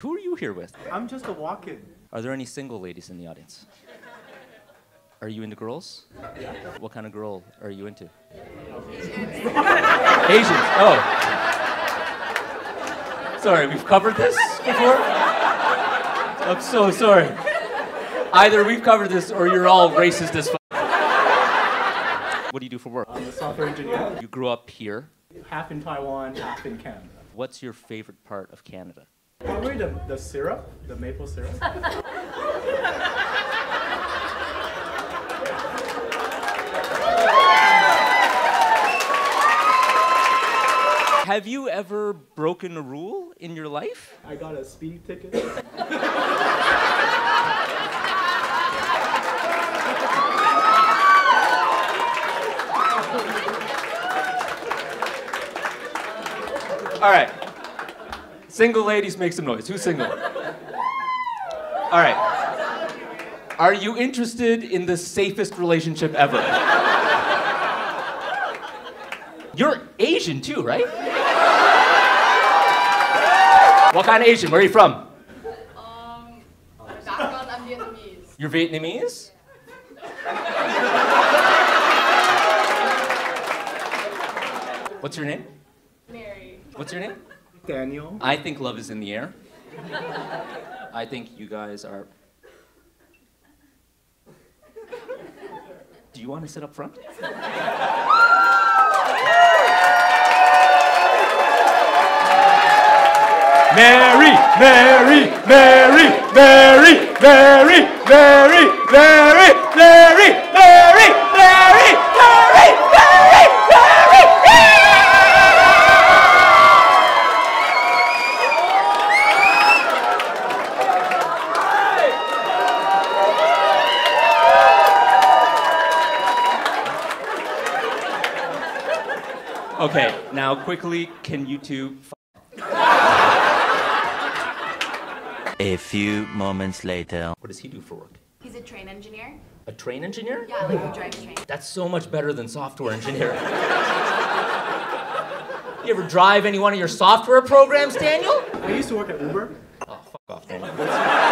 Who are you here with? I'm just a walk-in. Are there any single ladies in the audience? Are you into girls? Yeah. What kind of girl are you into? Asians. Oh. Sorry, we've covered this before? I'm so sorry. Either we've covered this or you're all racist as fuck. What do you do for work? I'm a software engineer. You grew up here. Half in Taiwan, half in Canada. What's your favorite part of Canada? Probably the, the syrup, the maple syrup. Have you ever broken a rule in your life? I got a speed ticket. All right. Single ladies, make some noise. Who's single? All right. Are you interested in the safest relationship ever? You're Asian too, right? What kind of Asian? Where are you from? Um, background, I'm Vietnamese. You're Vietnamese? What's your name? Mary. What's your name? Daniel? I think love is in the air. I think you guys are. Do you want to sit up front? Mary, Mary, Mary, Mary, Mary, Mary, Mary, Mary. Okay, now quickly, can you two? F- A few moments later. what does he do for work? He's a train engineer. A train engineer? Yeah, like he drives trains. That's so much better than software engineering. you ever drive any one of your software programs, Daniel? I used to work at Uber. Oh, fuck off, Daniel.